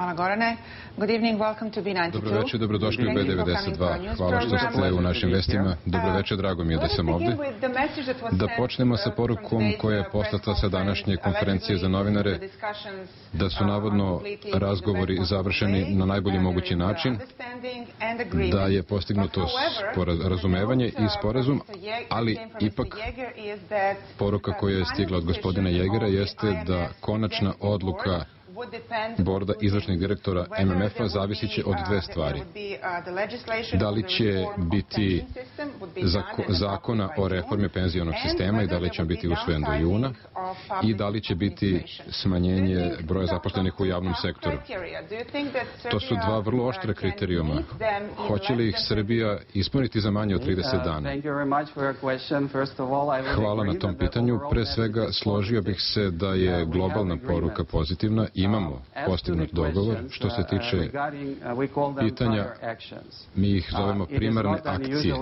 Hvala Gorane. Good evening, welcome to B92. Dobro večer, dobrodošli u B92. Hvala što ste u našim vestima. Dobro večer, drago mi je da sam ovde. Da počnemo sa porukom koja je poslata sa današnje konferencije za novinare, da su navodno razgovori završeni na najbolji mogući način, da je postignuto razumevanje i sporazum, ali ipak poruka koja je stigla od gospodina Jegera jeste da konačna odluka borda izvršnih direktora MMF-a zavisit će od dve stvari. Da li će biti zakona o reformi penzijonog sistema i da li će biti usvojen do juna i da li će biti smanjenje broja zaposlenih u javnom sektoru. To su dva vrlo oštre kriterijuma. Hoće li ih Srbija ispuniti za manje od 30 dana? Hvala na tom pitanju. Pre svega složio bih se da je globalna poruka pozitivna i imamo postignut dogovor. Što se tiče pitanja, mi ih zovemo primarne akcije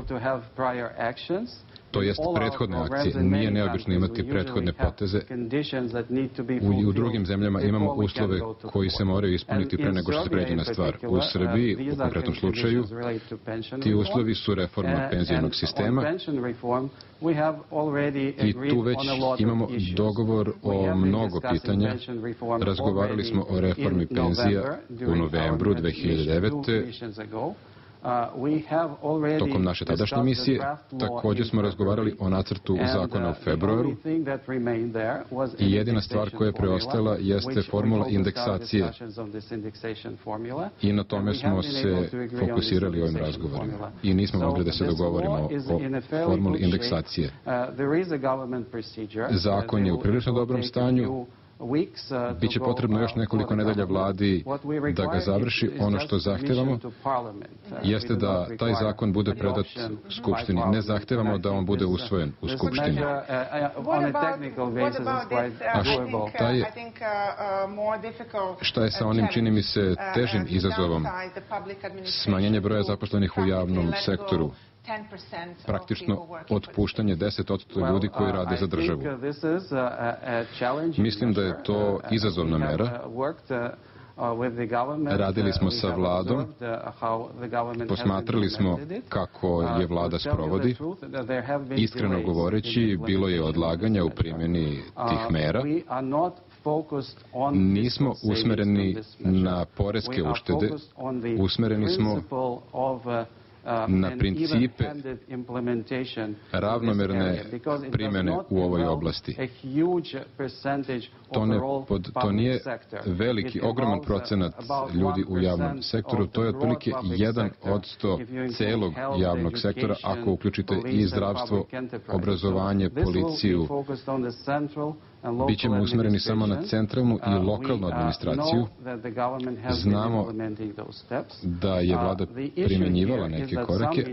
to jest prethodne akcije. Nije neobično imati prethodne poteze. U, u drugim zemljama imamo uslove koji se moraju ispuniti pre nego što se pređe na stvar. U Srbiji, u konkretnom slučaju, ti uslovi su reforma penzijenog sistema i tu već imamo dogovor o mnogo pitanja. Razgovarali smo o reformi penzija u novembru 2009. Tokom naše tadašnje misije također smo razgovarali o nacrtu zakona u februaru. i jedina stvar koja je preostala jeste formula indeksacije. i na tome smo se fokusirali ovim razgovorima. i nismo mogli da se dogovorimo o formuli indeksacije. Zakon je u prilično dobrom stanju, Biće potrebno još nekoliko nedelja vladi da ga završi. Ono što zahtevamo jeste da taj zakon bude predat Skupštini. Ne zahtevamo da on bude usvojen u Skupštini. A šta je, šta je sa onim, čini mi se, težim izazovom smanjenje broja zaposlenih u javnom sektoru? Praktično otpuštanje 10% ljudi koji rade za državu. Mislim da je to izazovna mera. Radili smo sa vladom, posmatrali smo kako je vlada sprovodi. Iskreno govoreći, bilo je odlaganja u primjeni tih mera. Nismo usmereni na poreske uštede, usmereni smo na principe ravnomerne primjene u ovoj oblasti. To, ne, pod, to nije veliki, ogroman procenat ljudi u javnom sektoru, to je otprilike jedan od sto celog javnog sektora, ako uključite i zdravstvo, obrazovanje, policiju, Bićemo usmereni samo na centralnu i lokalnu administraciju. Znamo da je vlada primjenjivala neke korake,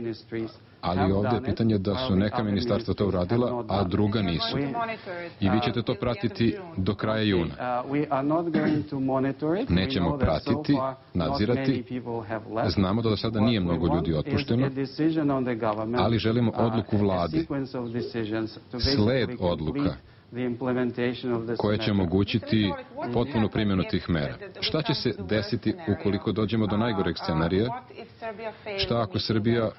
ali ovdje je pitanje da su neka ministarstva to uradila, a druga nisu. I vi ćete to pratiti do kraja juna. Nećemo pratiti, nadzirati. Znamo da do sada nije mnogo ljudi otpušteno, ali želimo odluku vlade. Sled odluka koje će omogućiti potpunu primjenu tih mera. Šta će se desiti ukoliko dođemo do najgoreg scenarija? Šta ako Srbija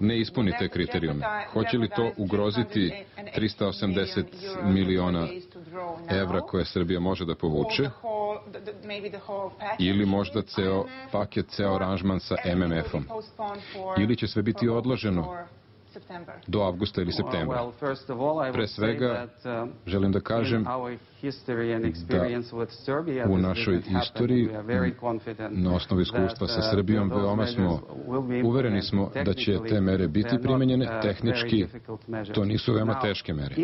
ne ispuni te kriterijume? Hoće li to ugroziti 380 miliona evra koje Srbija može da povuče? Ili možda ceo paket, ceo aranžman sa MMF-om? Ili će sve biti odloženo do avgusta ili septembra. Pre svega, um, želim da kažem da u našoj istoriji, na osnovu iskustva sa Srbijom, veoma smo, uvereni smo da će te mere biti primenjene. Uh, Tehnički, to nisu veoma teške mere.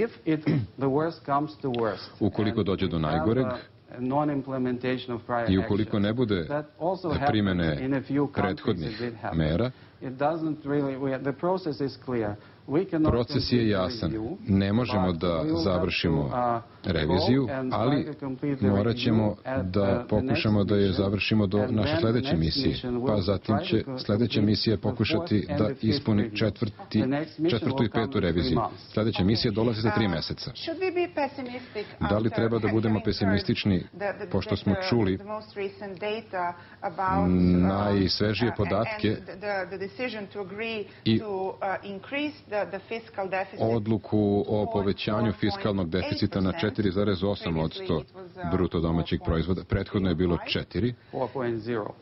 Ukoliko dođe do najgoreg, i ukoliko ne bude primene prethodnih mera, Proces je jasan. Ne možemo da završimo reviziju, ali morat ćemo da pokušamo da je završimo do naše sledeće misije. Pa zatim će sledeća misija pokušati da ispuni četvrti, četvrtu i petu reviziju. Sledeća misija dolazi za tri meseca. Da li treba da budemo pesimistični, pošto smo čuli najsvežije podatke i odluku o povećanju fiskalnog deficita na 4,8 od 100 bruto domaćeg proizvoda. Prethodno je bilo 4,0.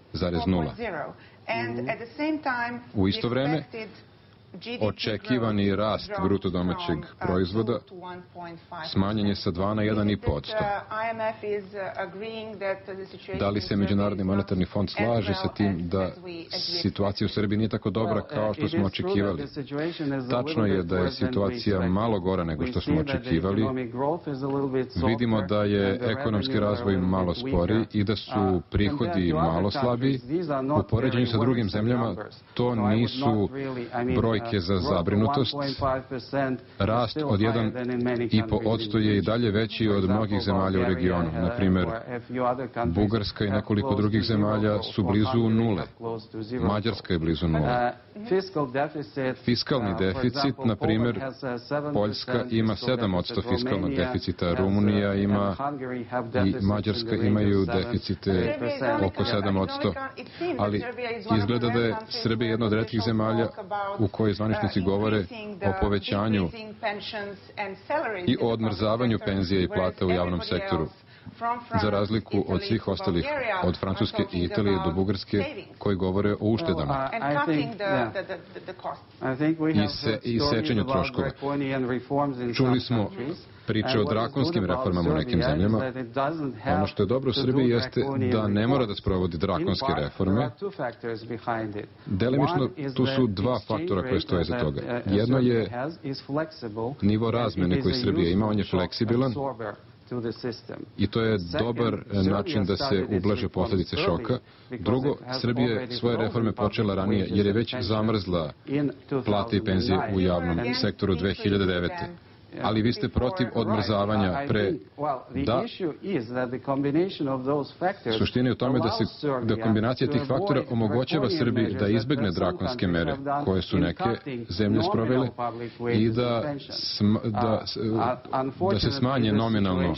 U isto vreme, očekivani rast bruto domaćeg proizvoda smanjen je sa 2 na 1,5%. Da li se Međunarodni monetarni fond slaže sa tim da situacija u Srbiji nije tako dobra kao što smo očekivali? Tačno je da je situacija malo gora nego što smo očekivali. Vidimo da je ekonomski razvoj malo spori i da su prihodi malo slabiji. U poređenju sa drugim zemljama to nisu broj brojke za zabrinutost. Rast od 1,5% je i dalje veći od mnogih zemalja u regionu. Na primer, Bugarska i nekoliko drugih zemalja su blizu nule. Mađarska je blizu nule. Fiskalni deficit, na primer, Poljska ima 7% fiskalnog deficita, Rumunija ima i Mađarska imaju deficite oko 7%, ali izgleda da je Srbija jedna od redkih zemalja u kojoj zvaničnici govore o povećanju i o odmrzavanju penzija i plata u javnom sektoru za razliku od svih ostalih, od Francuske i Italije do Bugarske, koji govore o uštedama i, se, i sečenju troškova. Čuli smo priče o drakonskim reformama u nekim zemljama. Ono što je dobro u Srbiji jeste da ne mora da sprovodi drakonske reforme. Delimično tu su dva faktora koje stoje za toga. Jedno je nivo razmene koji Srbija ima, on je fleksibilan i to je dobar način da se ublaže posledice šoka. Drugo, Srbija je svoje reforme počela ranije jer je već zamrzla plate i penzije u javnom sektoru 2009 ali vi ste protiv odmrzavanja pre da. suština je u tome da se da kombinacija tih faktora omogućava Srbiji da izbegne drakonske mere koje su neke zemlje sprovele i da, sm, da, da se smanje nominalno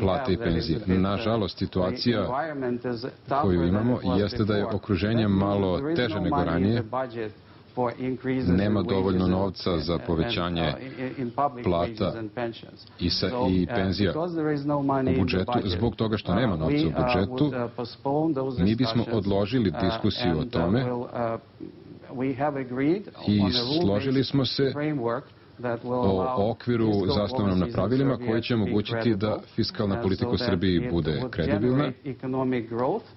plate i penzije. Nažalost, situacija koju imamo jeste da je okruženje malo teže nego ranije nema dovoljno novca za povećanje plata i, sa, i penzija u budžetu. Zbog toga što nema novca u budžetu, mi bismo odložili diskusiju o tome i složili smo se o okviru zasnovanom na pravilima koji će omogućiti da fiskalna politika u Srbiji bude kredibilna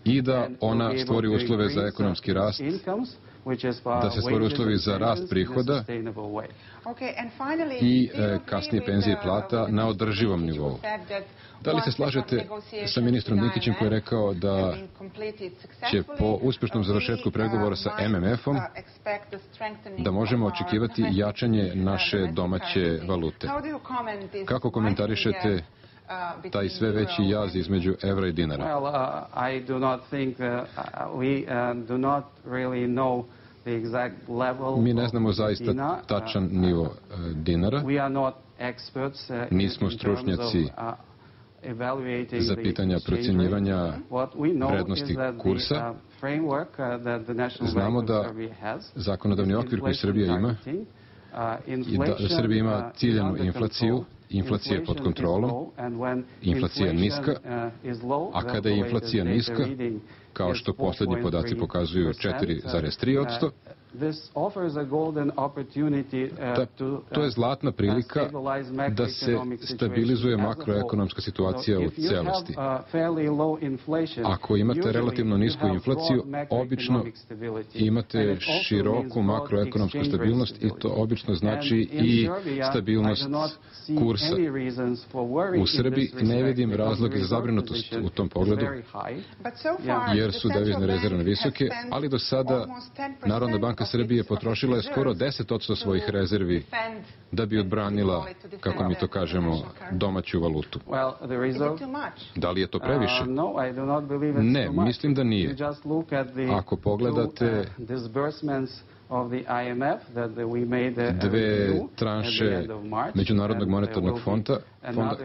i da ona stvori uslove za ekonomski rast da se stvore uslovi za rast prihoda i e, kasnije penzije i plata na održivom nivou. Da li se slažete sa ministrom Dinkićem koji je rekao da će po uspešnom završetku pregovora sa MMF-om da možemo očekivati jačanje naše domaće valute? Kako komentarišete taj sve veći jaz između evra i dinara? Well, I do not think we do not really know the exact level Mi ne znamo zaista tačan uh, nivo uh, dinara. Uh, Nismo stručnjaci za pitanja procjenjivanja vrednosti kursa. Znamo da zakonodavni okvir koji Srbija ima i da Srbija ima ciljenu inflaciju inflacija je pod kontrolom, inflacija je niska, a kada je inflacija niska, kao što poslednji podaci pokazuju 4,3%, da, to je zlatna prilika da se stabilizuje makroekonomska situacija u celosti. Ako imate relativno nisku inflaciju, obično imate široku makroekonomsku stabilnost i to obično znači i stabilnost kursa. U Srbiji ne vidim razloge za zabrinutost u tom pogledu, jer jer su devizne rezerve visoke, ali do sada Narodna banka Srbije potrošila je skoro 10% svojih rezervi da bi odbranila, kako mi to kažemo, domaću valutu. Da li je to previše? Uh, ne, mislim da nije. Ako pogledate dve tranše Međunarodnog monetarnog fonda, fonda,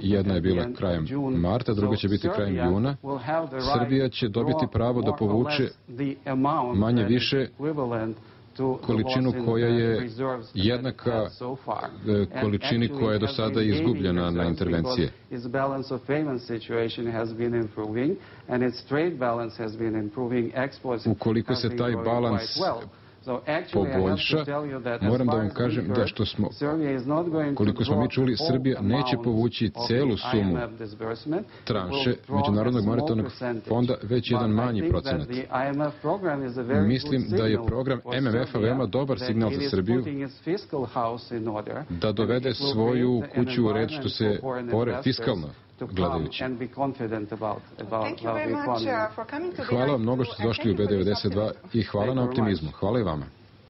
jedna je bila krajem marta, druga će biti krajem juna, Srbija će dobiti pravo da povuče manje više količinu koja je jednaka e, količini koja je do sada izgubljena na intervencije. Ukoliko se taj balans poboljša, moram da vam kažem da što smo, koliko smo mi čuli, Srbija neće povući celu sumu. tranše Međunarodnog monetarnog fonda, već jedan manji procenat. Mislim da je program MMF-a veoma dobar signal za Srbiju da dovede svoju kuću u red što se pore fiskalno gledajući. Hvala vam mnogo što ste došli u B92 i hvala na optimizmu. Hvala i vama.